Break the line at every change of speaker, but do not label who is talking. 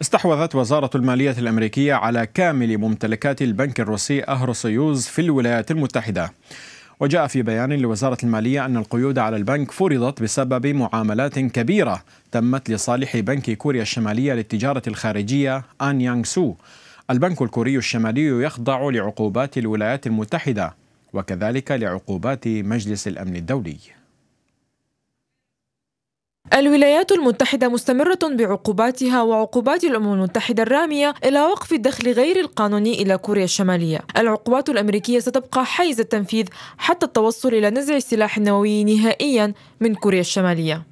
استحوذت وزارة المالية الأمريكية على كامل ممتلكات البنك الروسي أغروسويوز في الولايات المتحدة. وجاء في بيان لوزارة المالية أن القيود على البنك فرضت بسبب معاملات كبيرة تمت لصالح بنك كوريا الشمالية للتجارة الخارجية آن يانغ سو البنك الكوري الشمالي يخضع لعقوبات الولايات المتحدة وكذلك لعقوبات مجلس الأمن الدولي.
الولايات المتحدة مستمرة بعقوباتها وعقوبات الأمم المتحدة الرامية إلى وقف الدخل غير القانوني إلى كوريا الشمالية. العقوبات الأمريكية ستبقى حيز التنفيذ حتى التوصل إلى نزع السلاح النووي نهائيا من كوريا الشمالية.